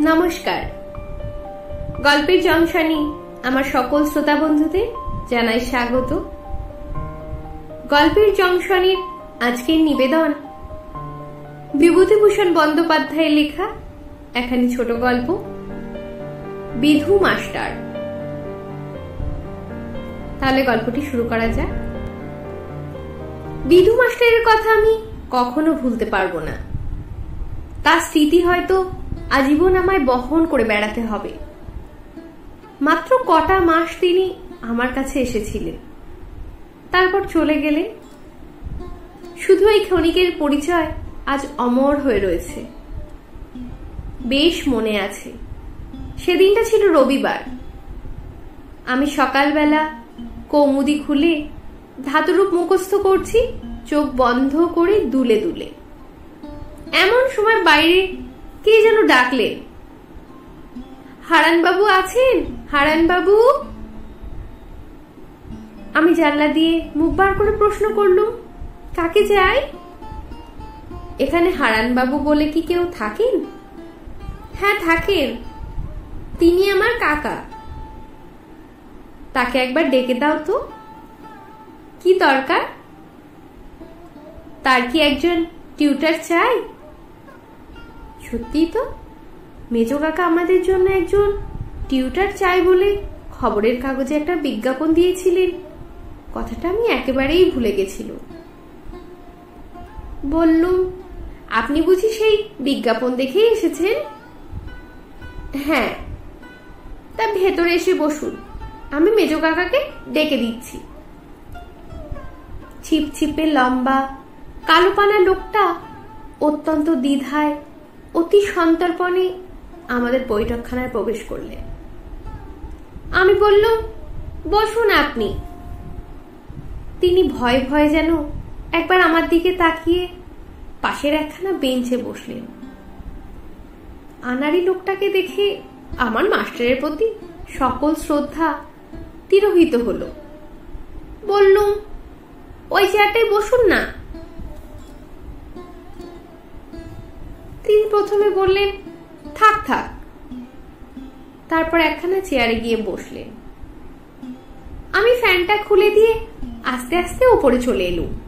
নমস্কার। গল্পের জংশনে আমার সকল শ্রোতা বন্ধুদের জানাই স্বাগত। গল্পের জংশনের আজকের নিবেদন বিভূতিভূষণ বন্দ্যোপাধ্যায়ের লেখা এখানে ছোট গল্প, বিধু মাস্টার। তাহলে গল্পটি শুরু করা যাক। বিধু মাস্টারের কথা আমি কখনো ভুলতে পারব না। তার স্মৃতি হয়তো আজীবন আমায় বহন করে বেড়াতে হবে। মাত্র কটা মাস তিনি আমার কাছে এসেছিলেন। তারপর চলে গেলেন। শুধু এই ক্ষণিকের পরিচয় আজ অমর হয়ে রয়েছে। বেশ মনে আছে। সেদিনটা ছিল রবিবার। আমি সকালবেলা কৌমুদি খুলে ধাতুরূপ মুখস্থ করছি, চোখ বন্ধ করে দুলে দুলে। এমন সময় বাইরে কে যেন ডাকলেন হারান বাবু আছেন? হারান বাবু আমি জানলা দিয়ে মুখ বার করে প্রশ্ন করলুম, কাকে যাই এখানে হারান বাবু বলে কি কেউ থাকেন? হ্যাঁ থাকেন। তিনি আমার কাকা। তাকে একবার ডেকে দাও তো। কি দরকার? তার কি একজন টিউটার চাই? সত্যি তো? মেজ কাকা আমাদের জন্য একজন টিউটার চাই বলে খবরের কাগজে একটা বিজ্ঞাপন দিয়েছিলেন। কথাটা আমি একেবারেই ভুলে গেছিল। বললুম আপনি বুঝি সেই বিজ্ঞাপন দেখেই এসেছেন? হ্যাঁ। তা ভেতরে এসে বসুন, আমি মেজ কাকাকে ডেকে দিচ্ছি। ছিপ ছিপছিপে লম্বা কালোপানা লোকটা অত্যন্ত দ্বিধায় অতি সন্তর্পণে আমাদের বৈঠকখানায় প্রবেশ করলেন আমি বললুম বসুন আপনি। তিনি ভয় ভয় যেন একবার আমার দিকে তাকিয়ে পাশের একখানা বেঞ্চে বসলেন। আনারি লোকটাকে দেখে আমার মাস্টারের প্রতি সকল শ্রদ্ধা তিরোহিত হলো। বললুম, ওই চেয়ারটায় বসুন না। তিনি প্রথমে বললেন, থাক থাক। তারপর একখানা চেয়ারে গিয়ে বসলেন। আমি ফ্যানটা খুলে দিয়ে আস্তে আস্তে ওপরে চলে এলুম।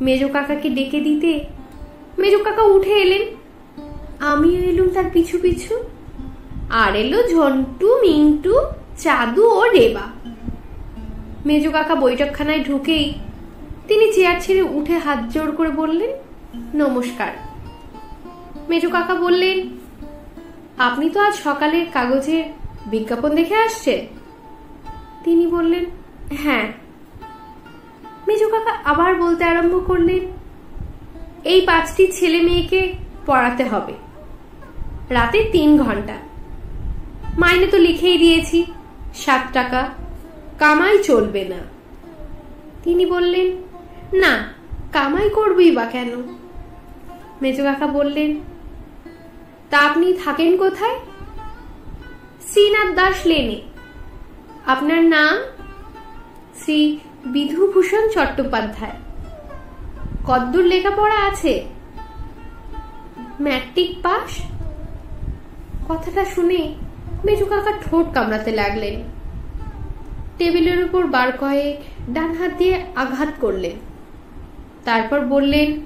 মেজো কাকাকে ডেকে দিতে মেজো কাকা উঠে এলেন। আমিও এলুম তার পিছু পিছু। আর এলো ঝন্টু, মিন্টু, চাদু ও রেবা। মেজো কাকা বৈঠকখানায় ঢুকেই তিনি চেয়ার ছেড়ে উঠে হাত জোর করে বললেন, নমস্কার। মেজো কাকা বললেন, আপনি তো আজ সকালের কাগজে বিজ্ঞাপন দেখে আসছে তিনি বললেন হ্যাঁ। মেজু কাকা আবার বলতে আরম্ভ করলেন, এই পাঁচটি ছেলে মেয়েকে পড়াতে হবে। রাতে তিন ঘণ্টা। মাইনে তো লিখেই দিয়েছি, সাত টাকা, কামাই চলবে না। তিনি বললেন, না, কামাই করবই বা কেন? মেজো কাকা বললেন তা আপনি থাকেন কোথায়? শ্রীনাথ দাস লেনে। আপনার নাম? শ্রী বিধুভূষণ চট্টোপাধ্যায়। কদ্দূর লেখাপড়া আছে? Matric pass? কথাটা শুনে মেজু কাকা ঠোঁট কামড়াতে লাগলেন। টেবিলের উপর বার কয়েক ডান হাত দিয়ে আঘাত করলেন। তারপর বললেন,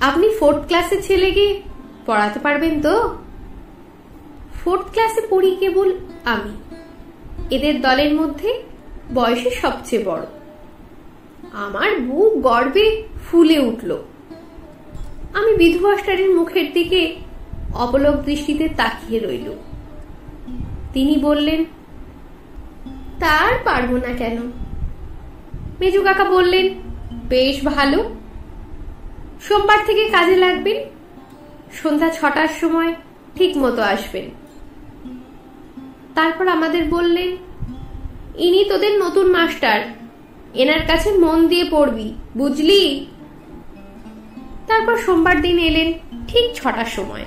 আপনি ফোর্থ ক্লাসের ছেলেকে পড়াতে পারবেন তো? ফোর্থ ক্লাসে পড়ি কেবল আমি। এদের দলের মধ্যে বয়সে সবচেয়ে বড়। আমার বুক গর্বে ফুলে উঠল। আমি বিধুবাস্টারের মুখের দিকে অপলক দৃষ্টিতে তাকিয়ে রইল। তিনি বললেন, তার পারব না কেন? মেজু কাকা বললেন, বেশ ভালো। সোমবার থেকে কাজে লাগবেন। সন্ধ্যা ছটার সময় ঠিক মতো আসবেন। তারপর আমাদের বললেন, ইনি তোদের নতুন মাস্টার, এনার কাছে মন দিয়ে পড়বি, বুঝলি? তারপর সোমবার দিন এলেন ঠিক ছটার সময়।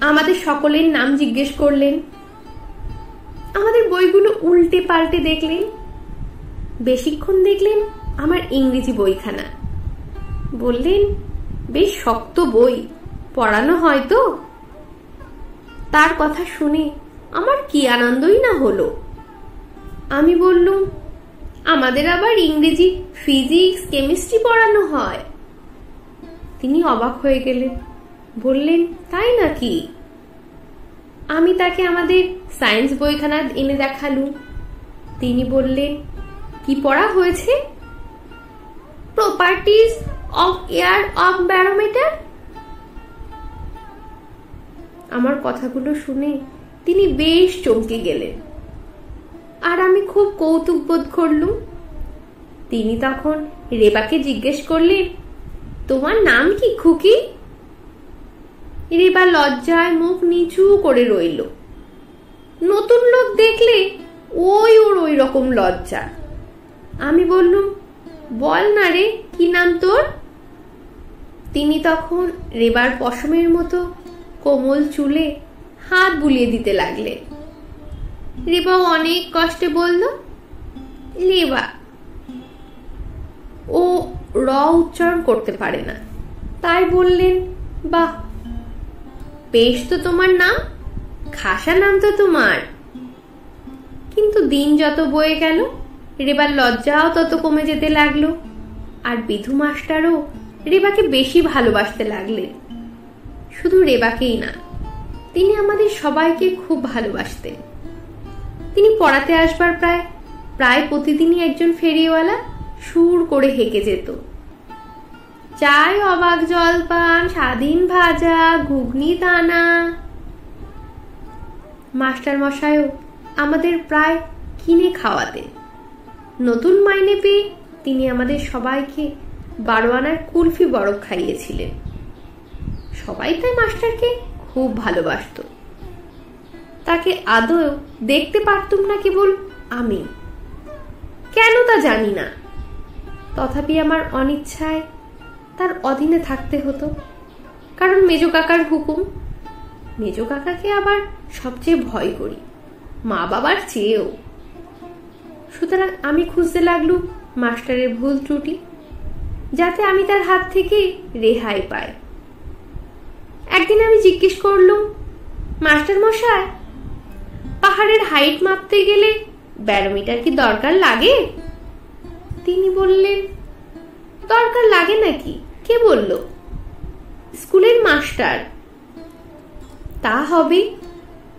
আমাদের সকলের নাম জিজ্ঞেস করলেন। আমাদের বইগুলো উল্টে পাল্টে দেখলেন। বেশিক্ষণ দেখলেন আমার ইংরেজি বইখানা। বললেন বেশ শক্ত বই। পড়ানো হয় তো। তার কথা শুনে আমার কি আনন্দই না হলো। আমি বললুম, আমাদের আবার ইংরেজি, ফিজিক্স, কেমিস্ট্রি পড়ানো হয়। তিনি অবাক হয়ে গেলেন। বললেন, তাই নাকি? আমি তাকে আমাদের সায়েন্স বইখানা এনে দেখালুম। তিনি বললেন, কি পড়া হয়েছে? Properties of air of barometer আমার কথাগুলো শুনে তিনি বেশ চমকে গেলেন। আর আমি খুব কৌতুক বোধ করলুম। তিনি তখন রেবাকে জিজ্ঞেস করলেন, তোমার নাম কি, খুকি? রেবা লজ্জায় মুখ নিচু করে রইল। নতুন লোক দেখলে ওই ওর ওই রকম লজ্জা। আমি বললুম, বল না রে কি নাম তোর? তিনি তখন রেবার পশমের মতো কোমল চুলে হাত বুলিয়ে দিতে লাগলে। রেবাও অনেক কষ্টে বলল লেবা ও র উচ্চারণ করতে পারে না। তাই বললেন, বাহ, বেশ তো তোমার নাম, খাসা নাম তো তোমার। কিন্তু দিন যত বয়ে গেল, রেবার লজ্জাও তত কমে যেতে লাগল। আর বিধু মাস্টারও রেবাকে বেশি ভালোবাসতে লাগলেন শুধু রেবাকেই না, তিনি আমাদের সবাইকে খুব ভালোবাসতেন। তিনি পড়াতে আসবার প্রায় প্রায় প্রতিদিনই একজন ফেরিওয়ালা সুর করে হেঁকে যেত। চাই অবাক জলপান, স্বাধীন ভাজা, ঘুগনি, দানা। মাস্টার মশাইও আমাদের প্রায় কিনে খাওয়াতে নতুন মাইনে পেয়ে তিনি আমাদের সবাইকে বারো আনার কুলফি বরফ খাইয়েছিলেন। সবাই তাই মাস্টারকে খুব ভালোবাসত। তাকে আদৌ দেখতে পারতুম না কেবল আমি। কেন তা জানি না। তথাপি আমার অনিচ্ছায় তার অধীনে থাকতে হতো। কারণ মেজ কাকার হুকুম, মেজ কাকাকে আবার সবচেয়ে ভয় করি মা বাবার চেয়েও। সুতরাং আমি খুঁজতে লাগলুম মাস্টারের ভুল ত্রুটি, যাতে আমি তার হাত থেকে রেহাই পাই। একদিন আমি জিজ্ঞেস করলুম, মাস্টার মশাই, পাহাড়ের হাইট মাপতে গেলে ব্যারোমিটার কি দরকার লাগে? তিনি বললেন, দরকার লাগে নাকি? কে বলল, স্কুলের মাস্টার। তা হবে?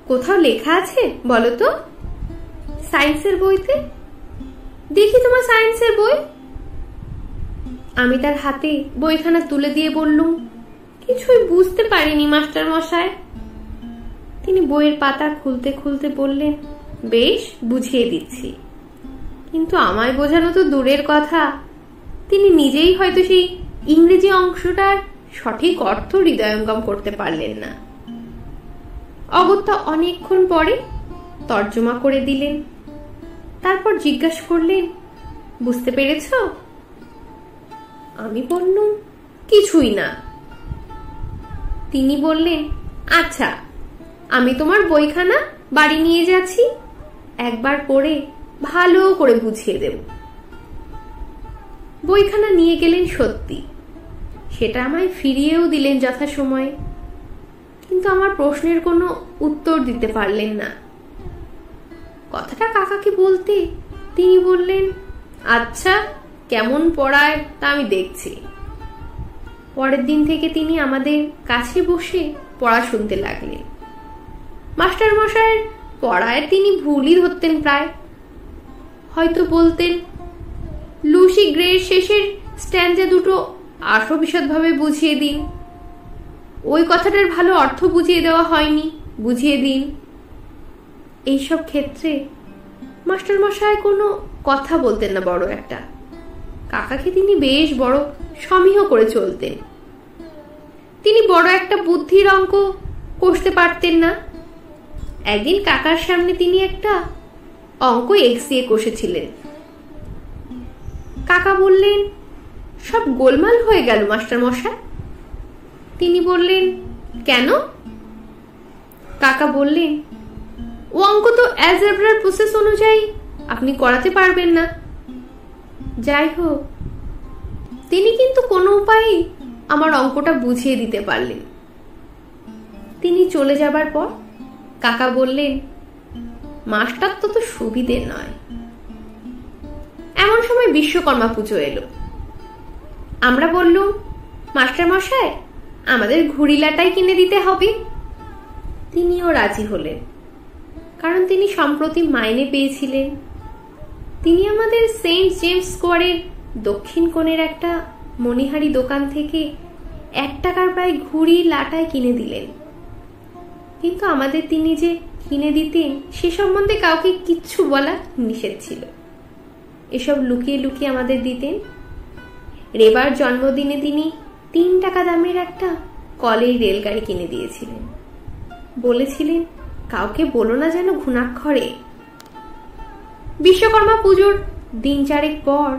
কোথাও লেখা আছে, বলো তো? সায়েন্সের বইতে? দেখি তোমার সায়েন্সের বই। আমি তার হাতে বইখানা তুলে দিয়ে বললুম, কিছুই বুঝতে পারিনি, মাস্টার মশাই। তিনি বইয়ের পাতা খুলতে খুলতে বললেন, বেশ, বুঝিয়ে দিচ্ছি। কিন্তু আমায় বোঝানো তো দূরের কথা। তিনি নিজেই হয়তো সেই ইংরেজি অংশটার সঠিক অর্থ হৃদয়ঙ্গম করতে পারলেন না। অগত্যা অনেকক্ষণ পরে তর্জমা করে দিলেন তারপর জিজ্ঞাসা করলেন বুঝতে পেরেছ? আমি বললুম, কিছুই না। তিনি বললেন আচ্ছা আমি তোমার বইখানা বাড়ি নিয়ে যাচ্ছি। একবার পড়ে ভালো করে বুঝিয়ে দেব। বইখানা নিয়ে গেলেন সত্যি। সেটা আমায় ফিরিয়েও দিলেন যথাসময়ে। কিন্তু আমার প্রশ্নের কোনো উত্তর দিতে পারলেন না। কথাটা কাকাকে বলতে তিনি বললেন আচ্ছা কেমন পড়ায় তা আমি দেখছি। পরের দিন থেকে তিনি আমাদের কাছে বসে পড়া শুনতে লাগলেন। মাস্টার মশাইয়ের পড়ায় তিনি ভুলই ধরতেন প্রায়। হয়তো বলতেন, লুসি গ্রের শেষের স্ট্যান্ডে দুটো আরও বিশদভাবে বুঝিয়ে দিন। ওই কথাটার ভালো অর্থ বুঝিয়ে দেওয়া হয়নি, বুঝিয়ে দিন। এইসব ক্ষেত্রে মাস্টার মশাই কোনো কথা বলতেন না বড় একটা। কাকাকে তিনি বেশ বড় সমীহ করে চলতেন। তিনি বড় একটা বুদ্ধির অঙ্ক কষতে পারতেন না। একদিন কাকার সামনে তিনি একটা অঙ্ক এক্স দিয়ে কষেছিলেন। কাকা বললেন, সব গোলমাল হয়ে গেল মাস্টার মশাই তিনি বললেন, কেন? কাকা বললেন ও অঙ্ক তো অ্যালজেব্রার প্রসেস অনুযায়ী। আপনি করাতে পারবেন না। যাই হোক, তিনি কিন্তু কোনো উপায়েই আমার অঙ্কটা বুঝিয়ে দিতে পারলেন। তিনি চলে যাবার পর কাকা বললেন, মাস্টার তো তো সুবিধে নয়। এমন সময় বিশ্বকর্মা পুজো এলো। আমরা বললুম, মাস্টার মশাই, আমাদের ঘুড়িলাটাই কিনে দিতে হবে। তিনিও রাজি হলেন। কারণ তিনি সম্প্রতি মাইনে পেয়েছিলেন। তিনি আমাদের সেন্ট জেমস স্কোয়ারের দক্ষিণ কোণের একটা মণিহারি দোকান থেকে এক টাকার প্রায় ঘুড়ি লাটায় কিনে দিলেন। কিন্তু আমাদের তিনি যে কিনে দিতেন, সে সম্বন্ধে কাউকে কিচ্ছু বলা নিষেধ ছিল। এসব লুকিয়ে লুকিয়ে আমাদের দিতেন। রেবার জন্মদিনে তিনি তিন টাকা দামের একটা কলের রেলগাড়ি কিনে দিয়েছিলেন। বলেছিলেন কাউকে বলো না যেন ঘুণাক্ষরে। বিশ্বকর্মা পুজোর দিন চারেক পর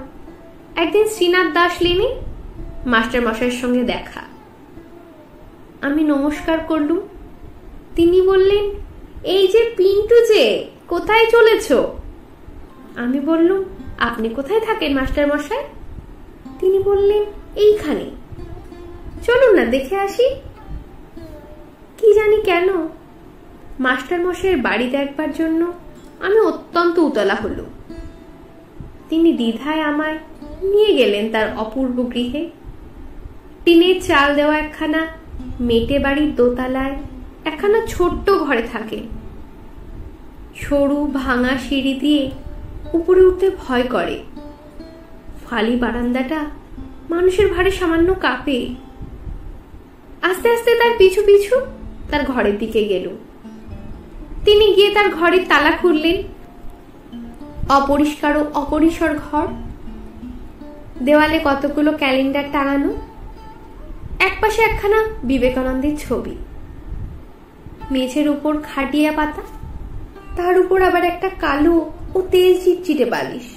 একদিন শ্রীনাথ দাস লেনে মাস্টার মশাইয়ের সঙ্গে দেখা। আমি নমস্কার করলুম। তিনি বললেন, এই যে পিন্টু যে, কোথায় চলেছ? আমি বললুম, আপনি কোথায় থাকেন মাস্টার মশাই তিনি বললেন, এইখানে। চলুন না, দেখে আসি। কি জানি কেন মাস্টার মশাইয়ের বাড়ি দেখবার জন্য আমি অত্যন্ত উতলা হল তিনি দ্বিধায় আমায় নিয়ে গেলেন তার অপূর্ব গৃহে। টিনের চাল দেওয়া একখানা মেটে বাড়ির দোতলায় একখানা ছোট্ট ঘরে থাকে। সরু ভাঙা সিঁড়ি দিয়ে উপরে উঠতে ভয় করে। ফালি বারান্দাটা মানুষের ভারে সামান্য কাঁপে। আস্তে আস্তে তার পিছু পিছু তার ঘরের দিকে গেল তিনি গিয়ে তার ঘরের তালা খুললেন। অপরিষ্কার ও অপরিসর ঘর। দেওয়ালে কতগুলো ক্যালেন্ডার টাঙানো একপাশে একখানা বিবেকানন্দের ছবি। মেঝের উপর খাটিয়া পাতা। তার উপর আবার একটা কালো ও তেল চিটচিটে বালিশ।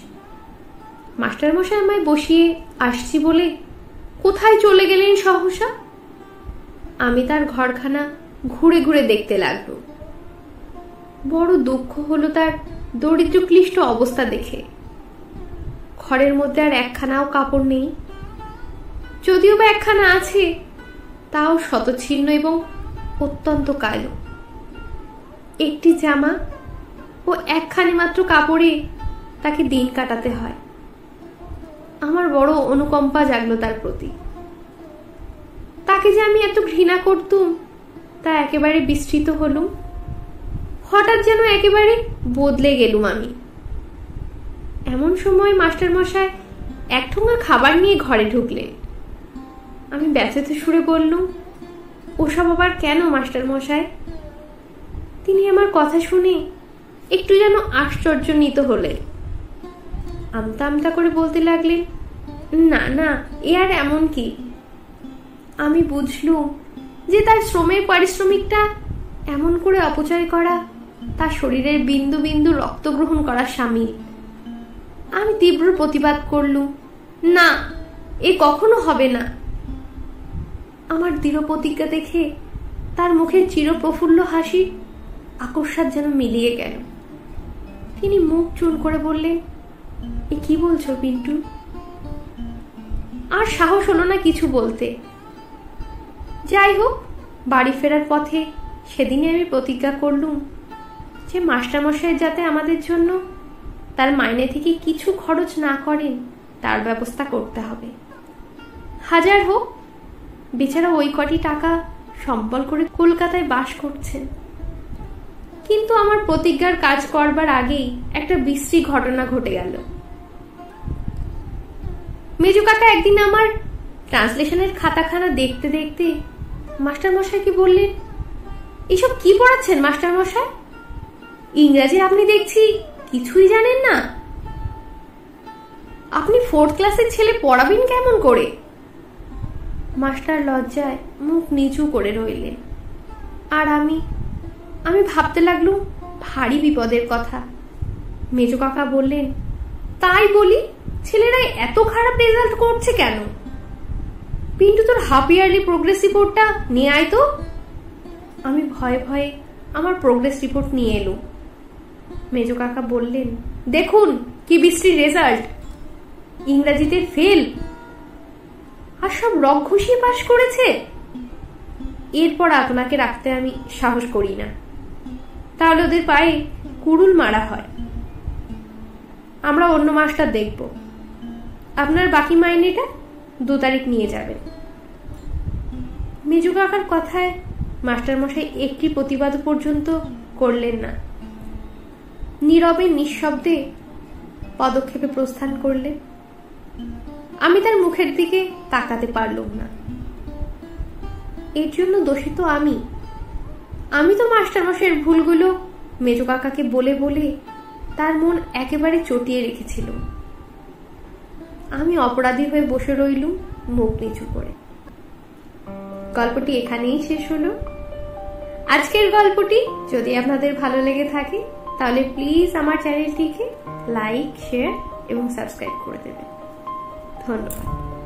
মাস্টারমশাই আমায় বসিয়ে, আসছি বলে কোথায় চলে গেলেন সহসা? আমি তার ঘরখানা ঘুরে ঘুরে দেখতে লাগল। বড় দুঃখ হলো তার দরিদ্র ক্লিষ্ট অবস্থা দেখে। ঘরের মধ্যে আর একখানাও কাপড় নেই। যদিও বা একখানা আছে, তাও শতচ্ছিন্ন এবং অত্যন্ত কালো। একটি জামা ও একখানি মাত্র কাপড়ে তাকে দিন কাটাতে হয়। আমার বড় অনুকম্পা জাগলো তার প্রতি। তাকে যে আমি এত ঘৃণা করতুম, তা একেবারে বিস্তৃত হলুম। হঠাৎ যেন একেবারে বদলে গেলুম আমি। এমন সময় মাস্টার মশাই এক ঠোঙা খাবার নিয়ে ঘরে ঢুকলেন। আমি ব্যথিত সুরে বললুম, ওসব আবার কেন মাস্টার মশাই তিনি আমার কথা শুনে একটু যেন আশ্চর্যজনিত হলেন। আমতা আমতা করে বলতে লাগলেন, না না, এ আর এমন কি? আমি বুঝলুম যে তার শ্রমের পারিশ্রমিকটা এমন করে অপচয় করা তার শরীরের বিন্দু বিন্দু রক্ত গ্রহণ করার সামিল আমি তীব্র প্রতিবাদ করলুম, না, এ কখনো হবে না। আমার দৃঢ় প্রতিজ্ঞা দেখে তার মুখের চিরপ্রফুল্ল হাসি আকস্মাত যেন মিলিয়ে গেল। তিনি মুখ চুল করে বললেন, এ কি বলছো পিন্টু? আর সাহস হলো না কিছু বলতে। যাই হোক, বাড়ি ফেরার পথে সেদিনে আমি প্রতিজ্ঞা করলুম যে মাস্টারমশাই যাতে আমাদের জন্য তার মাইনে থেকে কিছু খরচ না করেন, তার ব্যবস্থা করতে হবে। হাজার হোক, বেচারা ওই কটি টাকা সম্বল করে কলকাতায় বাস করছেন। কিন্তু আমার প্রতিজ্ঞার কাজ করবার আগেই একটা বিশ্রী ঘটনা ঘটে গেল। মেজু কাকা একদিন আমার ট্রান্সলেশনের খাতাখানা দেখতে দেখতে মাস্টার মশাইকে বললেন, এসব কি পড়াচ্ছেন মাস্টার মশাই ইংরাজি আপনি দেখছি, কিছুই জানেন না। আপনি ফোর্থ ক্লাসের ছেলে পড়াবেন কেমন করে? মাস্টার লজ্জায় মুখ নিচু করে রইলেন। আর আমি আমি ভাবতে লাগলুম, ভারী বিপদের কথা। মেজো কাকা বললেন, তাই বলি, ছেলেরা এত খারাপ রেজাল্ট করছে কেন? পিন্টু, তোর হাফ ইয়ারলি প্রোগ্রেস রিপোর্টটা নিয়ে আয় তো। আমি ভয়ে ভয়ে আমার প্রোগ্রেস রিপোর্ট নিয়ে এলো মেজো কাকা বললেন, দেখুন কি বৃষ্টির রেজাল্ট ইংরাজিতে ফেল আর সব রক ঘুষিয়ে পাশ করেছে। এরপর আপনাকে রাখতে আমি সাহস করি না। তাহলে ওদের পায়ে কুড়ুল মারা হয়। আমরা অন্য মাসটা দেখব। আপনার বাকি মাইনেটা দু তারিখ নিয়ে যাবেন। মেজু কাকার কথায় মাস্টারমশাই একটি প্রতিবাদ পর্যন্ত করলেন না। নীরবে, নিঃশব্দে পদক্ষেপে প্রস্থান করলেন আমি তার মুখের দিকে তাকাতে পারলুম না। এর জন্য দোষিত আমি। আমি তো মাস্টারমশাইয়ের ভুলগুলো মেজো কাকাকে বলে বলে তার মন একেবারে চটিয়ে রেখেছিল আমি অপরাধী হয়ে বসে রইলুম মুখ নিচু করে। গল্পটি এখানেই শেষ হলো। আজকের গল্পটি যদি আপনাদের ভালো লেগে থাকে তাহলে প্লিজ আমার চ্যানেলটিকে লাইক শেয়ার এবং সাবস্ক্রাইব করে দেবেন। ধন্যবাদ।